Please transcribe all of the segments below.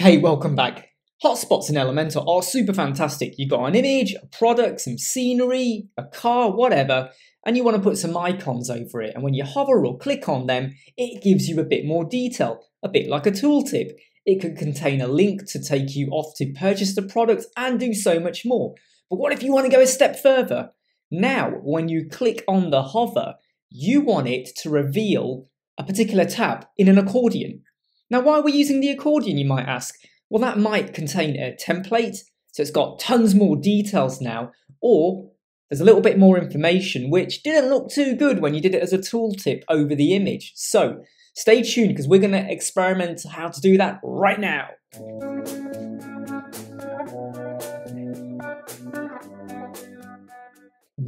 Hey, welcome back. Hotspots in Elementor are super fantastic. You've got an image, a product, some scenery, a car, whatever, and you want to put some icons over it. And when you hover or click on them, it gives you a bit more detail, a bit like a tooltip. It could contain a link to take you off to purchase the product and do so much more. But what if you want to go a step further? Now, when you click on the hover, you want it to reveal a particular tab in an accordion. Now, why are we using the accordion, you might ask? Well, that might contain a template, so it's got tons more details now, or there's a little bit more information which didn't look too good when you did it as a tooltip over the image. So stay tuned because we're going to experiment how to do that right now.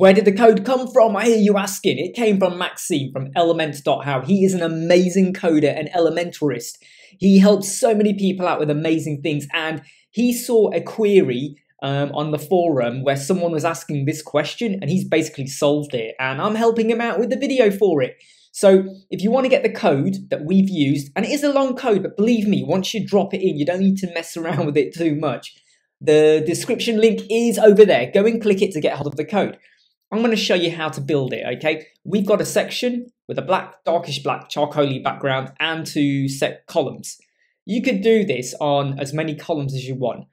Where did the code come from? I hear you asking. It came from Maxime from Element.how. He is an amazing coder and elementarist. He helps so many people out with amazing things, and he saw a query um, on the forum where someone was asking this question, and he's basically solved it. And I'm helping him out with the video for it. So if you want to get the code that we've used, and it is a long code, but believe me, once you drop it in, you don't need to mess around with it too much. The description link is over there. Go and click it to get hold of the code. I'm going to show you how to build it, okay? We've got a section with a black, darkish black, charcoaly background and two set columns. You could do this on as many columns as you want.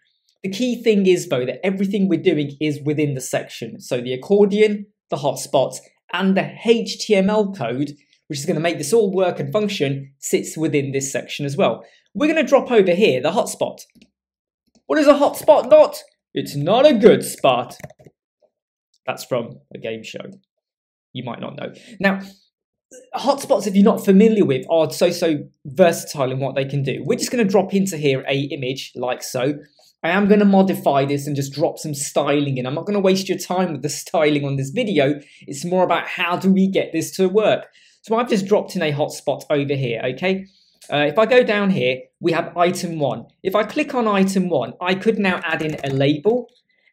The key thing is, though, that everything we're doing is within the section. So the accordion, the hotspots, and the HTML code, which is going to make this all work and function, sits within this section as well. We're going to drop over here the hotspot. What is a hotspot not? It's not a good spot. That's from a game show. You might not know. Now, hotspots, if you're not familiar with, are so, so versatile in what they can do. We're just going to drop into here a image like so. I am going to modify this and just drop some styling in. I'm not going to waste your time with the styling on this video. It's more about how do we get this to work. So I've just dropped in a hotspot over here, okay? Uh, if I go down here, we have item one. If I click on item one, I could now add in a label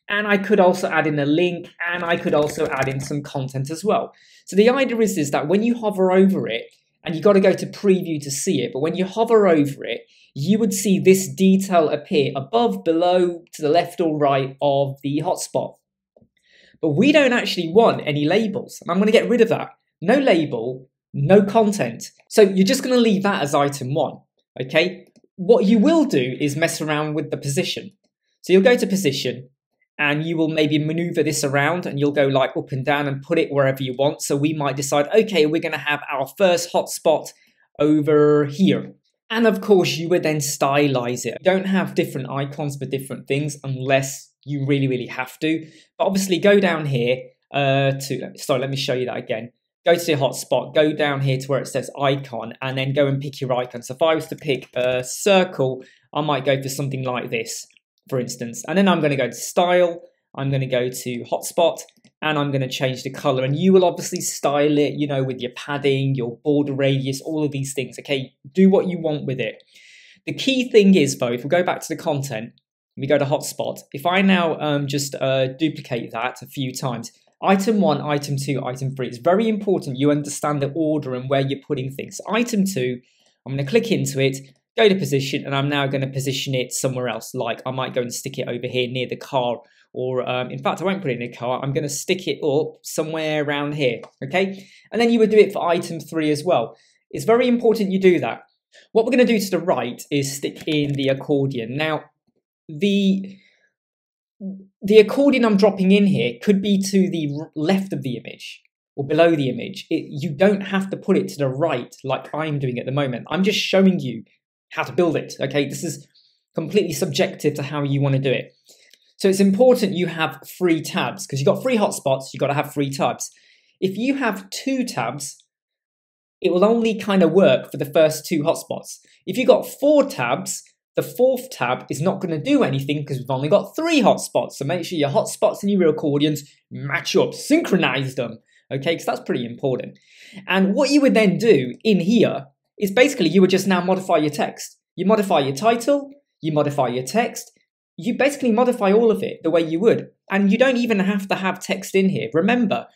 and I could also add in a link and I could also add in some content as well. So the idea is, is that when you hover over it, and you got to go to preview to see it, but when you hover over it, you would see this detail appear above, below, to the left or right of the hotspot. But we don't actually want any labels, and I'm going to get rid of that. No label, no content. So you're just going to leave that as item one, okay? What you will do is mess around with the position. So you'll go to position, and you will maybe maneuver this around and you'll go like up and down and put it wherever you want. So we might decide, okay, we're going to have our first hotspot over here. And of course, you would then stylize it. You don't have different icons for different things unless you really, really have to. But obviously, go down here uh, to, sorry, let me show you that again. Go to the hotspot, go down here to where it says icon, and then go and pick your icon. So if I was to pick a circle, I might go for something like this for instance. And then I'm going to go to style, I'm going to go to hotspot, and I'm going to change the color. And you will obviously style it, you know, with your padding, your border radius, all of these things. Okay, do what you want with it. The key thing is, though, if we go back to the content, we go to hotspot. If I now um, just uh, duplicate that a few times, item one, item two, item three, it's very important you understand the order and where you're putting things. So item two, I'm going to click into it go to position and I'm now going to position it somewhere else. Like I might go and stick it over here near the car or um, in fact, I won't put it in a car. I'm going to stick it up somewhere around here. Okay. And then you would do it for item three as well. It's very important you do that. What we're going to do to the right is stick in the accordion. Now, the the accordion I'm dropping in here could be to the left of the image or below the image. It, you don't have to put it to the right like I'm doing at the moment. I'm just showing you how to build it. Okay, this is completely subjective to how you want to do it. So it's important you have three tabs because you've got three hotspots, you've got to have three tabs. If you have two tabs, it will only kind of work for the first two hotspots. If you've got four tabs, the fourth tab is not going to do anything because we've only got three hotspots. So make sure your hotspots and your accordions match up, synchronize them. Okay, because that's pretty important. And what you would then do in here is basically you would just now modify your text. You modify your title, you modify your text, you basically modify all of it the way you would. And you don't even have to have text in here. Remember,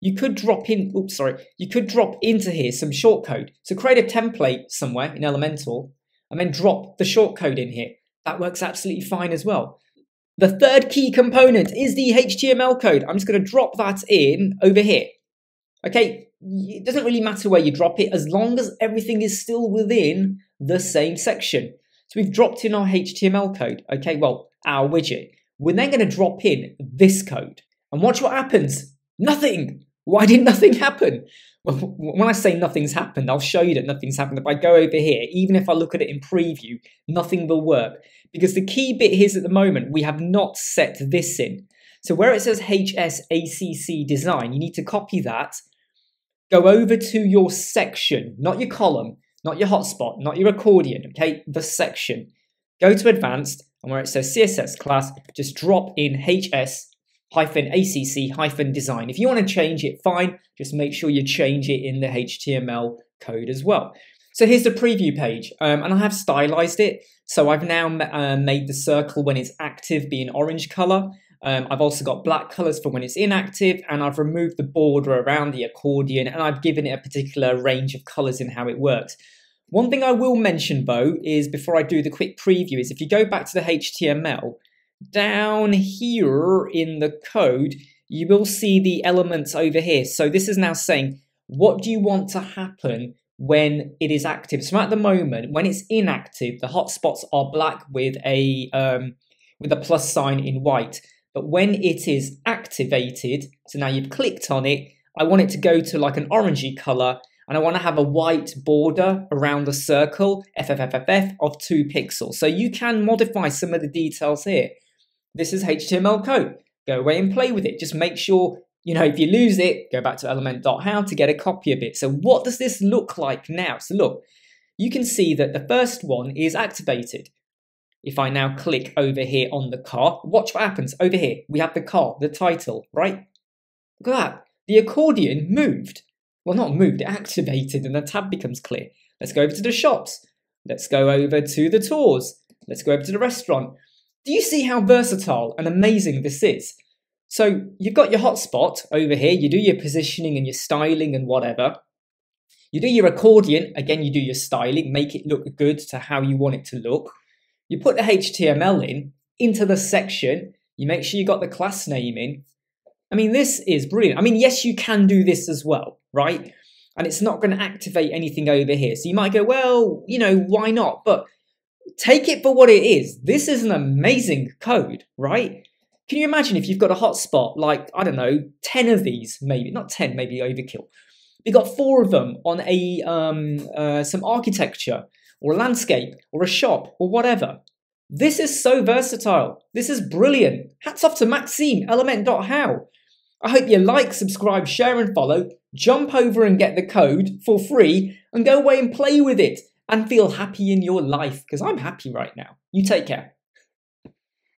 you could drop in, oops, sorry, you could drop into here some shortcode. So create a template somewhere in Elementor and then drop the shortcode in here. That works absolutely fine as well. The third key component is the HTML code. I'm just going to drop that in over here. Okay, it doesn't really matter where you drop it as long as everything is still within the same section. So we've dropped in our HTML code. Okay, well, our widget. We're then going to drop in this code. And watch what happens. Nothing. Why did nothing happen? Well, when I say nothing's happened, I'll show you that nothing's happened. If I go over here, even if I look at it in preview, nothing will work. Because the key bit is at the moment, we have not set this in. So where it says HSACC design, you need to copy that, go over to your section, not your column, not your hotspot, not your accordion, okay, the section. Go to advanced, and where it says CSS class, just drop in HS hyphen ACC hyphen design. If you want to change it, fine. Just make sure you change it in the HTML code as well. So here's the preview page, um, and I have stylized it. So I've now uh, made the circle when it's active be an orange color. Um, I've also got black colors for when it's inactive, and I've removed the border around the accordion, and I've given it a particular range of colors in how it works. One thing I will mention, though, is before I do the quick preview, is if you go back to the HTML, down here in the code, you will see the elements over here. So this is now saying, what do you want to happen when it is active? So at the moment, when it's inactive, the hotspots are black with a um, with a plus sign in white. But when it is activated, so now you've clicked on it, I want it to go to like an orangey color and I want to have a white border around the circle, FFFFF, of two pixels. So you can modify some of the details here. This is HTML code. Go away and play with it. Just make sure, you know, if you lose it, go back to element.how to get a copy of it. So what does this look like now? So look, you can see that the first one is activated. If I now click over here on the car, watch what happens over here. We have the car, the title, right? Look at that. The accordion moved. Well, not moved, it activated and the tab becomes clear. Let's go over to the shops. Let's go over to the tours. Let's go over to the restaurant. Do you see how versatile and amazing this is? So you've got your hotspot over here, you do your positioning and your styling and whatever. You do your accordion, again, you do your styling, make it look good to how you want it to look. You put the HTML in, into the section, you make sure you got the class name in. I mean, this is brilliant. I mean, yes, you can do this as well, right? And it's not going to activate anything over here. So you might go, well, you know, why not? But take it for what it is. This is an amazing code, right? Can you imagine if you've got a hotspot, like, I don't know, 10 of these, maybe, not 10, maybe overkill. You've got four of them on a um, uh, some architecture or a landscape or a shop or whatever. This is so versatile. This is brilliant. Hats off to Maxime, element.how. I hope you like, subscribe, share, and follow. Jump over and get the code for free and go away and play with it and feel happy in your life because I'm happy right now. You take care.